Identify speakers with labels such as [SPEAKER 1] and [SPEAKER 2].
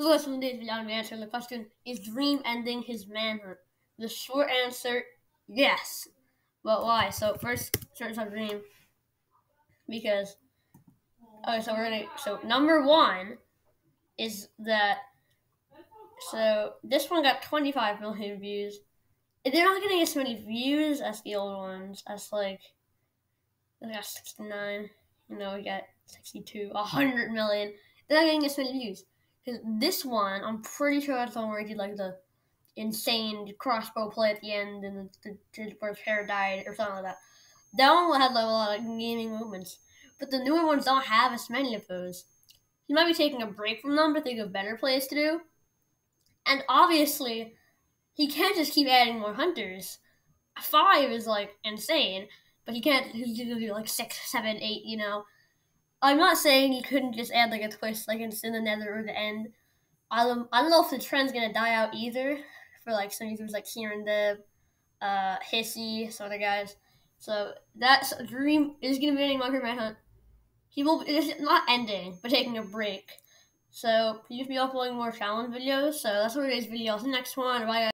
[SPEAKER 1] So let's from going to answer the question, is Dream ending his manhunt? The short answer, yes. But why? So first, search on Dream. Because, okay, so we're going to, so number one is that, so this one got 25 million views. They're not going to get many views as the old ones, as like, they got 69, you know, we got 62, 100 million. They're not getting as many views. Because this one, I'm pretty sure that's the one where he did like the insane crossbow play at the end and the, the, where his hair died or something like that. That one had like, a lot of gaming movements. But the newer ones don't have as many of those. He might be taking a break from them to think of better plays to do. And obviously, he can't just keep adding more hunters. Five is like insane, but he can't do like six, seven, eight, you know. I'm not saying you couldn't just add like a twist like in the nether or the end. I don't, I don't know if the trend's gonna die out either for like some YouTubers like Kieran Dev, uh, Hissy, some other guys. So that's a Dream is gonna be ending Minecraft Manhunt. He will it's not ending, but taking a break. So he'll just be uploading more challenge videos. So that's what today's video. See the next one. Bye guys.